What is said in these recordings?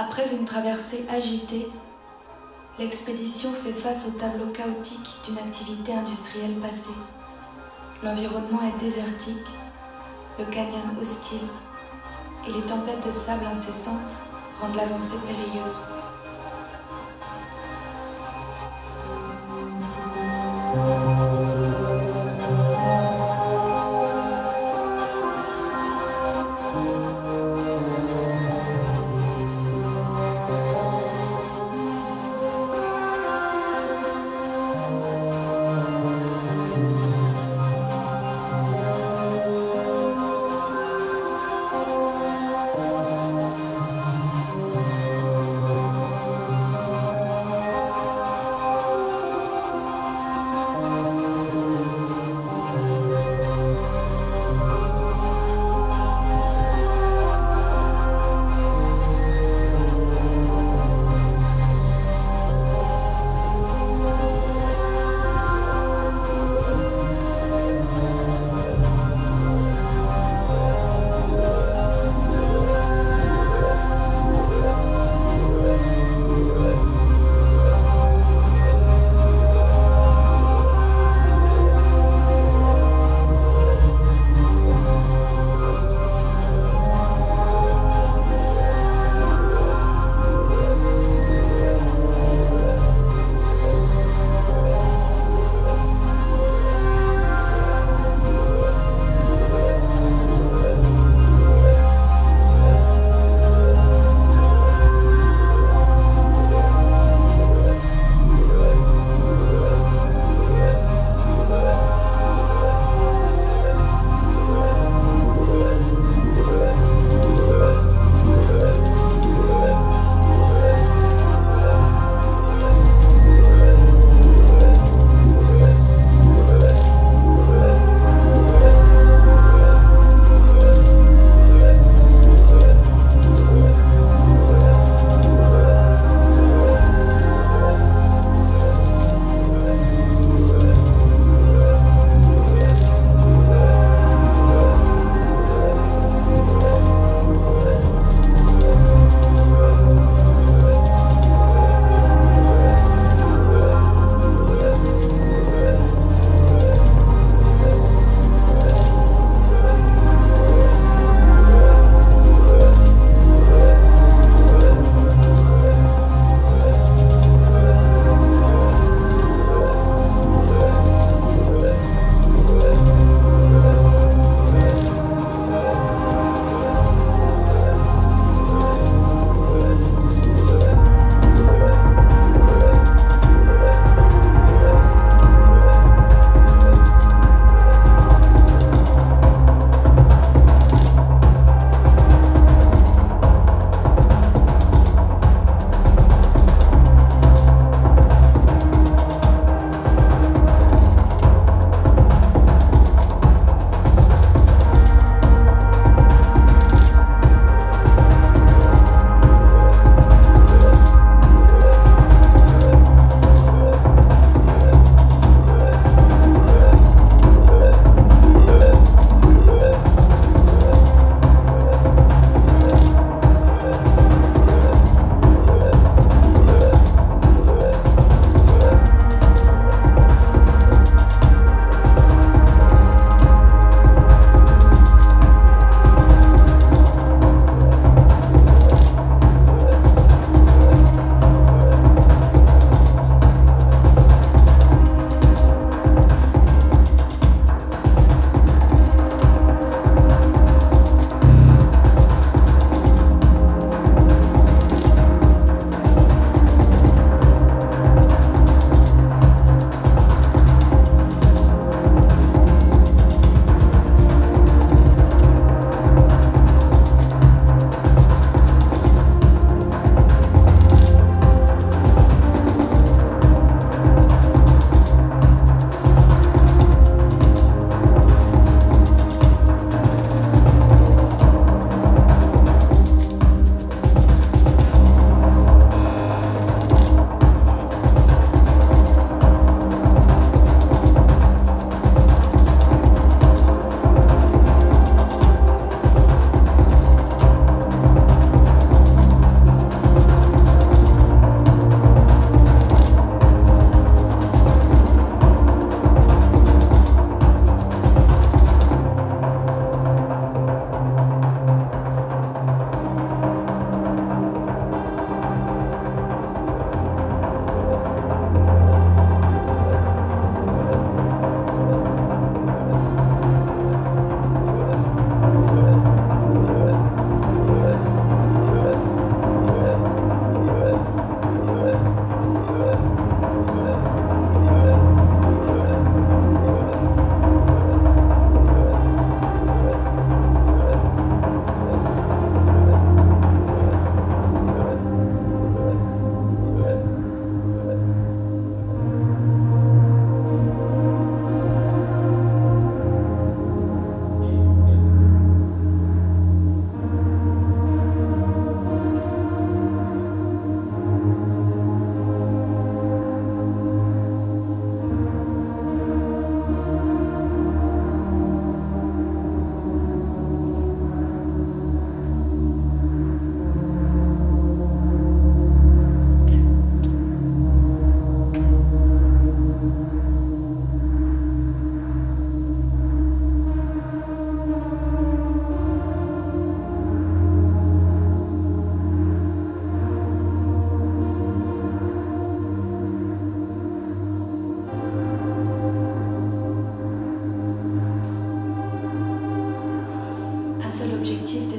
Après une traversée agitée, l'expédition fait face au tableau chaotique d'une activité industrielle passée. L'environnement est désertique, le canyon hostile, et les tempêtes de sable incessantes rendent l'avancée périlleuse.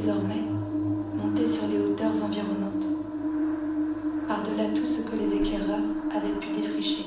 Désormais monté sur les hauteurs environnantes, par-delà tout ce que les éclaireurs avaient pu défricher.